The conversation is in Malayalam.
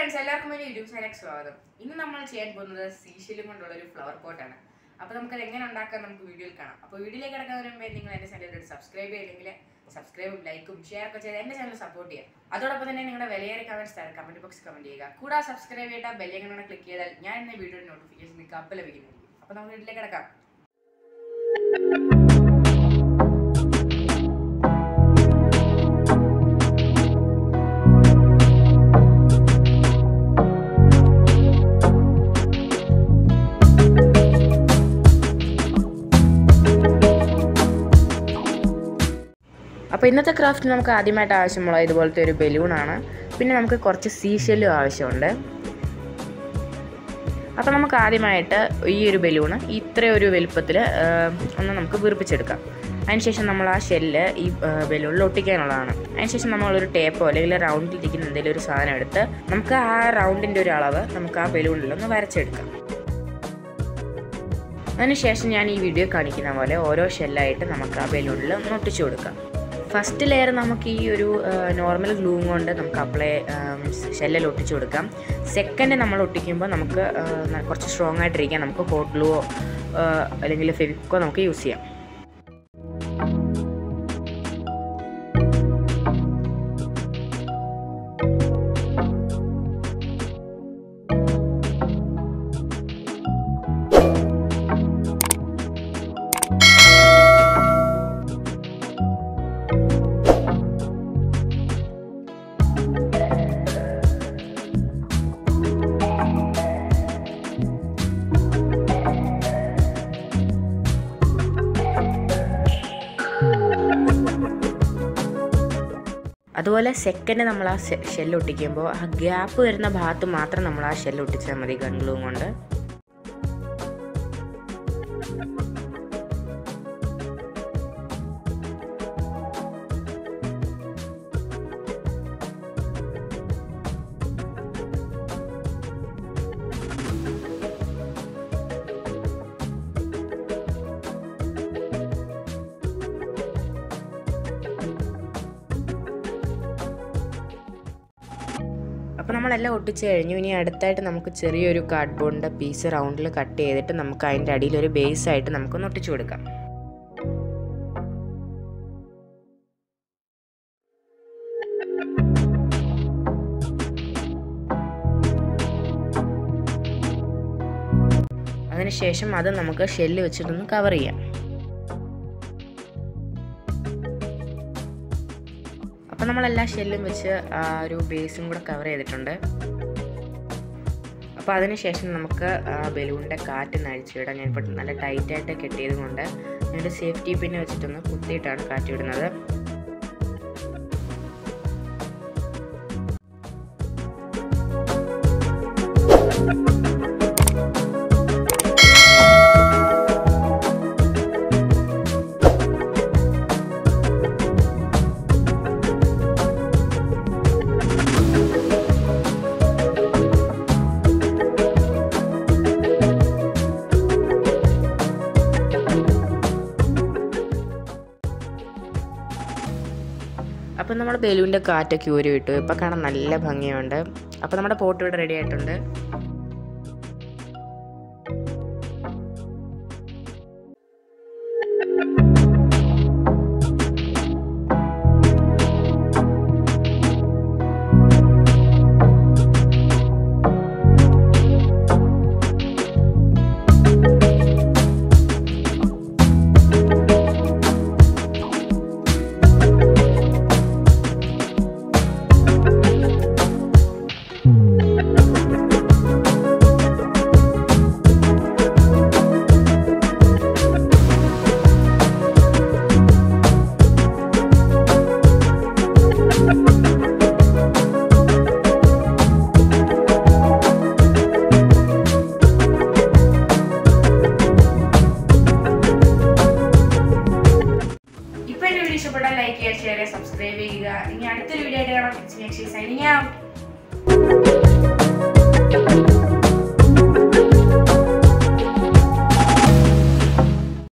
ചാനലിലേക്ക് സ്വാഗതം. ഇന്ന് നമ്മൾ ചെയ്യാൻ പോകുന്നത് സീഷലും കൊണ്ടുള്ള ഒരു ഫ്ലവർ പോട്ടാണ് അപ്പോൾ നമുക്കത് എങ്ങനെ ഉണ്ടാക്കാൻ നമുക്ക് വീഡിയോയിൽ കാണാം. അപ്പോൾ വീഡിയോയിലേക്ക് കിടക്കാൻ വരുമ്പോൾ നിങ്ങൾ എന്റെ ചാനൽ സബ്സ്ക്രൈബ് ചെയ്തില്ലെങ്കിൽ സബ്സ്ക്രൈബും ലൈക്കും ഷെയർ ഒക്കെ ചെയ്ത് എന്റെ ചാനൽ സപ്പോർട്ട് ചെയ്യുക. അതോടൊപ്പം തന്നെ നിങ്ങളുടെ വിലയേറെ കമന്റ്സ് തരാം കമന്റ് ബോക്സ് കമന്റ് ചെയ്യുക. കൂടാതെ സബ്സ്ക്രൈബ് ചെയ്താൽ ബെല്ലൈക്കൺ ക്ലിക്ക് ചെയ്താൽ ഞാൻ എന്റെ വീഡിയോയുടെ നോട്ടിഫിക്കേഷൻ നിങ്ങൾക്ക് അപ്പം ലഭിക്കുന്നതായിരിക്കും. അപ്പോൾ നമുക്ക് വീട്ടിലേക്ക് കിടക്കാം. അപ്പോൾ ഇന്നത്തെ ക്രാഫ്റ്റ് നമുക്ക് ആദ്യമായിട്ട് ആവശ്യമുള്ള ഇതുപോലത്തെ ഒരു ബലൂണാണ്. പിന്നെ നമുക്ക് കുറച്ച് സീഷെല്ലും ആവശ്യമുണ്ട്. അപ്പോൾ നമുക്ക് ആദ്യമായിട്ട് ഈ ഒരു ബലൂണ് ഇത്ര ഒരു വലുപ്പത്തിൽ ഒന്ന് നമുക്ക് വീർപ്പിച്ചെടുക്കാം. അതിനുശേഷം നമ്മൾ ആ ഷെല്ല് ഈ ബലൂണിൽ ഒട്ടിക്കാനുള്ളതാണ്. അതിനുശേഷം നമ്മളൊരു ടേപ്പോ അല്ലെങ്കിൽ റൗണ്ടിൽ ഇരിക്കുന്ന എന്തെങ്കിലും ഒരു സാധനം എടുത്ത് നമുക്ക് ആ റൗണ്ടിന്റെ ഒരു അളവ് നമുക്ക് ആ ബലൂണിൽ ഒന്ന് വരച്ചെടുക്കാം. അതിനുശേഷം ഞാൻ ഈ വീഡിയോ കാണിക്കുന്ന പോലെ ഓരോ ഷെല്ലായിട്ട് നമുക്ക് ആ ബലൂണിൽ ഒന്ന് ഒട്ടിച്ചു കൊടുക്കാം. ഫസ്റ്റ് ലെയർ നമുക്ക് ഈ ഒരു നോർമൽ ഗ്ലൂം കൊണ്ട് നമുക്ക് അപ്ലൈ ഷെല്ലിൽ ഒട്ടിച്ചു കൊടുക്കാം. സെക്കൻഡ് നമ്മൾ ഒട്ടിക്കുമ്പോൾ നമുക്ക് കുറച്ച് സ്ട്രോങ് ആയിട്ടിരിക്കാം. നമുക്ക് ഹോട്ട് ഗ്ലൂവോ അല്ലെങ്കിൽ ഫെവിക്കോ നമുക്ക് യൂസ് ചെയ്യാം. അതുപോലെ സെക്കൻഡ് നമ്മൾ ആ ഷെല്ല് ഒട്ടിക്കുമ്പോൾ ആ ഗ്യാപ്പ് വരുന്ന ഭാഗത്ത് മാത്രം നമ്മൾ ആ ഷെല്ല് ഒട്ടിച്ചാൽ മതി ഗൺഗ്ലൂവും കൊണ്ട്. അപ്പോൾ നമ്മളെല്ലാം ഒട്ടിച്ച് കഴിഞ്ഞു. ഇനി അടുത്തായിട്ട് നമുക്ക് ചെറിയൊരു കാർഡ്ബോർഡിന്റെ പീസ് റൗണ്ടിൽ കട്ട് ചെയ്തിട്ട് നമുക്ക് അതിന്റെ അടിയിൽ ഒരു ബേസ് ആയിട്ട് നമുക്കൊന്ന് ഒട്ടിച്ചു കൊടുക്കാം. അതിനുശേഷം അത് നമുക്ക് ഷെല്ല് വെച്ചിട്ടൊന്ന് കവർ ചെയ്യാം. അപ്പോൾ നമ്മളെല്ലാ ഷെല്ലും വെച്ച് ഒരു ബേസും കൂടെ കവർ ചെയ്തിട്ടുണ്ട്. അപ്പോൾ അതിനുശേഷം നമുക്ക് ബലൂണിന്റെ കാറ്റ് നഴിച്ചിടാം ഞാൻ ഇപ്പോൾ നല്ല ടൈറ്റായിട്ട് കെട്ടിയത് കൊണ്ട് ഞാനൊരു സേഫ്റ്റി പിന്നെ വെച്ചിട്ടൊന്ന് കുത്തിയിട്ടാണ് കാറ്റ് വിടുന്നത്. അപ്പോൾ നമ്മൾ ബലൂണിന്റെ കാറ്റൊക്കെ ഊരി വിട്ടു ഇപ്പോൾ കാണാൻ നല്ല ഭംഗിയുണ്ട്. അപ്പോൾ നമ്മുടെ പോട്ട് ഇവിടെ റെഡി ആയിട്ടുണ്ട്. അടുത്തൊരു വീഡിയോ ആയിട്ട് കാണാം ശ്രീ signing out.